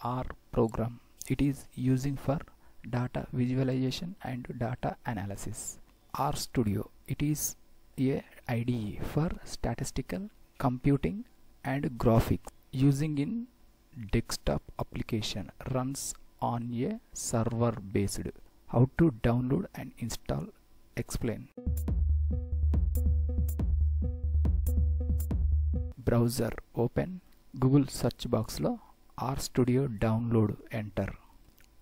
R program. It is using for data visualization and data analysis. R Studio. It is a IDE for statistical computing and graphics using in desktop application runs on a server based. How to download and install explain. Browser open Google search బాక్స్లో R studio download enter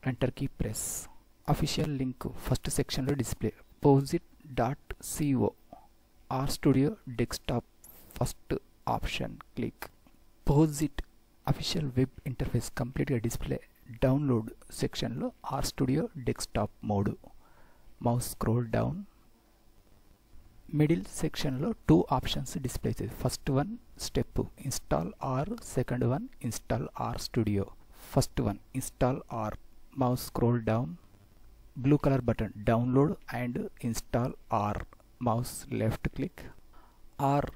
enter key press official link first సెక్షన్లో display Posit dot CO R studio desktop first option click Posit official web interface కంప్లీట్గా display download సెక్షన్లో R studio desktop mode mouse scroll down middle సెక్షన్లో two options display చేసి first one step install R second one install R studio first one install R mouse scroll down blue colour button download and install R mouse left click R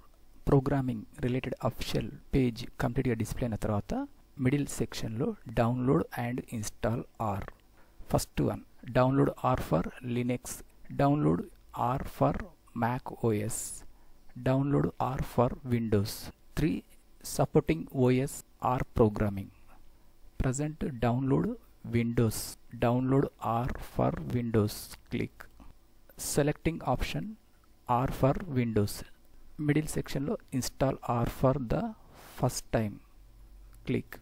programming related official page కంప్లీట్గా display అయిన తర్వాత middle సెక్షన్లో download and install R first one download R for Linux download R for Mac OS. Download R for Windows. 3. Supporting OS R programming. Present download Windows. Download R for Windows. Click. Selecting option R for Windows. Middle section lo install R for the first time. Click.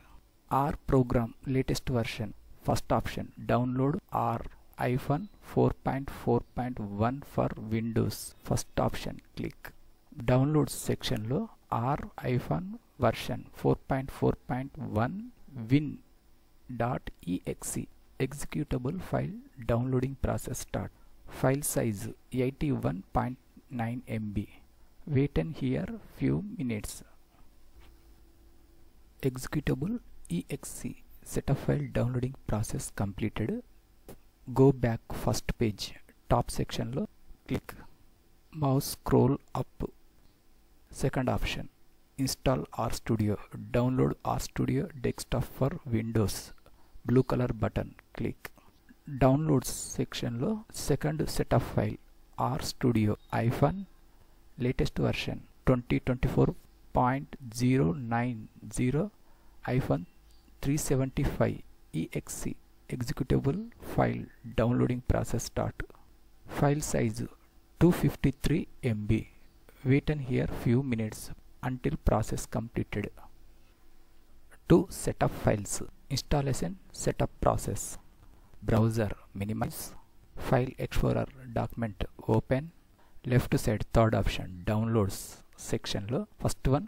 R program latest version. First option download R hyphen 4.4.1 for Windows. First option click. Downloads section లో R hyphen version 4.4.1 win dot exe executable file downloading process start. File size 81.9 MB wait here few minutes. Executable exe setup file downloading process completed go back first page top section లో click. Mouse scroll up second option. Install RStudio download RStudio desktop for Windows. Blue color button click. Downloads section లో second setup file RStudio hyphen latest version 2024.090 hyphen 375 exe executable file downloading process start. File size 253 MB wait and here few minutes until process completed. To setup files. Installation setup process. Browser minimize. File explorer document open. Left side third option downloads section లో first one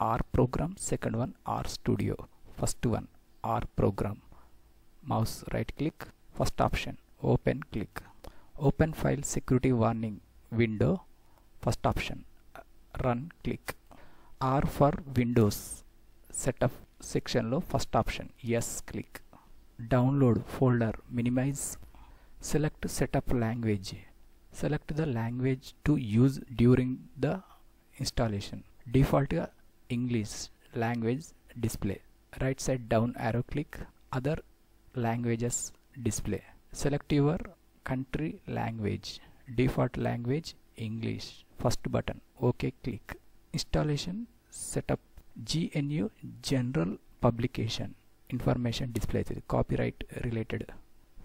R program second one R studio. First one R program mouse right click first option open click. Open file security warning window first option run click. R for windows setup section లో first option yes click. Download folder minimize. Select setup language. Select the language to use during the installation. Default english language display. Right side down arrow click. Other languages display select your country language default language english first button ok click installation setup gnu general publication information display copyright related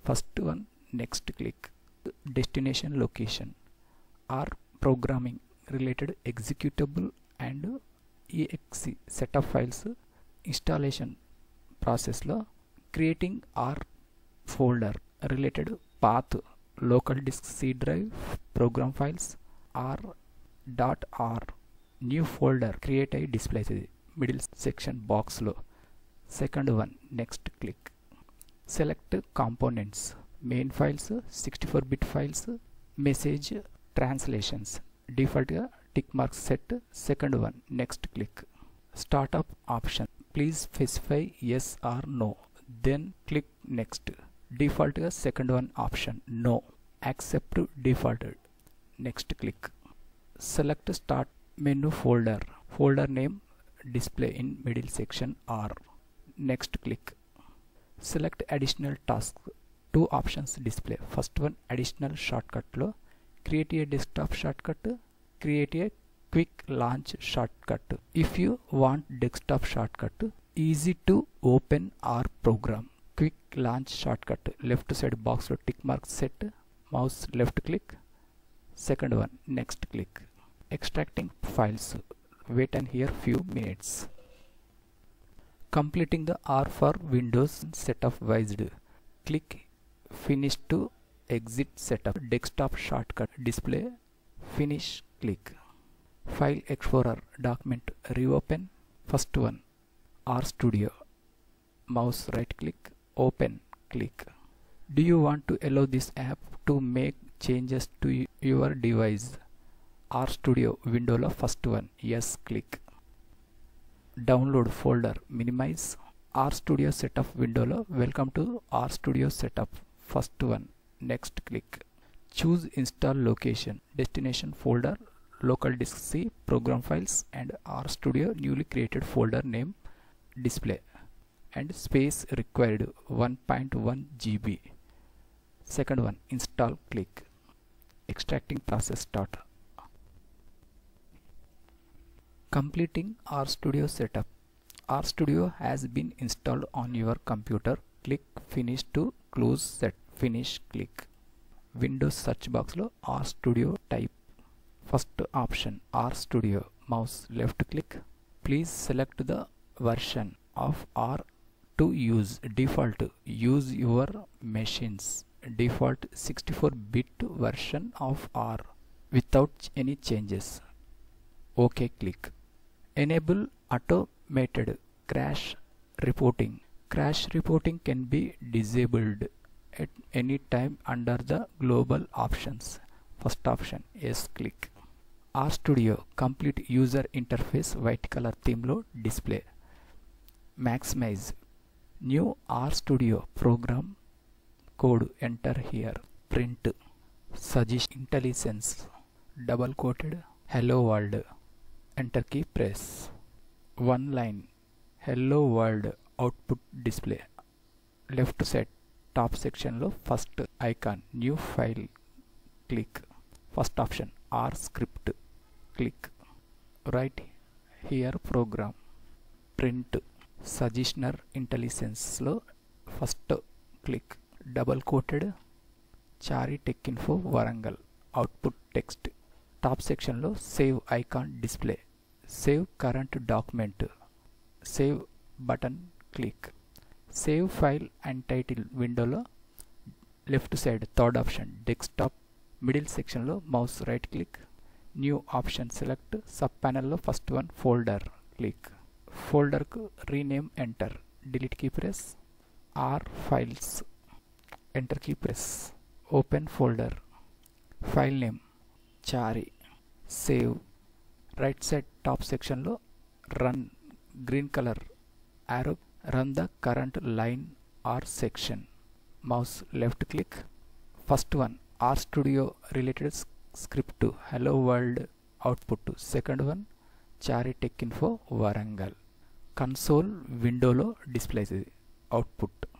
first one next click destination location or programming related executable and exe setup files installation process లో creating R folder related path local disk C drive program files R dot R. New folder create అయి display అవుతుంది middle section బాక్స్లో second one next click select components main files sixty four bit files message translations డిఫాల్ట్గా tick marks set second one next click startup option please specify yes or no then click next. Default is second one option no. Accept defaulted next click. Select start menu folder. Folder name display in middle section R. Next click. Select additional task. Two options display. First one additional shortcut lo. Create a desktop shortcut. Create a quick launch shortcut. If you want desktop shortcut easy to open or program. Quick launch shortcut. Left side box లో tick mark set. Mouse left click. Second one next click. Extracting files. Wait and here few minutes. Completing the R for Windows setup wizard click finish to exit setup. Desktop shortcut. Display. Finish. Click. File explorer. Document. Reopen. First one RStudio mouse right click open click. Do you want to allow this app to make changes to your device? RStudio window లో first one. Yes click. Download folder minimize. RStudio setup window లో welcome to RStudio setup first one. Next click. Choose install location destination folder local disk C program files and RStudio newly created folder name display and space required 1.1 GB second one install click. Extracting process start. Completing RStudio setup. RStudio has been installed on your computer. Click finish to close set. Finish click. Windows search box లో RStudio type. First option RStudio mouse left click. Please select the version of R to use default use your machines. Default 64 bit version of R without any changes. OK click. Enable automated crash reporting. Crash reporting can be disabled at any time under the global options. First option yes click. RStudio complete user interface white color theme లో display maximize new RStudio program code enter here. Print suggest intelligence double quoted hello world enter key press. One line hello world output display. Left side top section lo first icon new file click. First option r script click. Right here program print సజెషనర్ ఇంటెలిజెన్స్లో first click double quoted Chari tech info Warangal. Output text. Top సెక్షన్లో save icon display. Save current document. Save button click. Save file and title విండోలో left side third option desktop. Middle సెక్షన్లో mouse right click. New option select. Sub ప్యానల్లో first one folder click. folder rename enter. Delete key press. R files. Enter key press. Open folder. File name. Chary. Save. Right side top section lo run. Green color. Arrow. Run the current line or section. Mouse left click. First one R studio related script. To hello world. Output. To second one chary tech info warangal. Console విండోలో display output.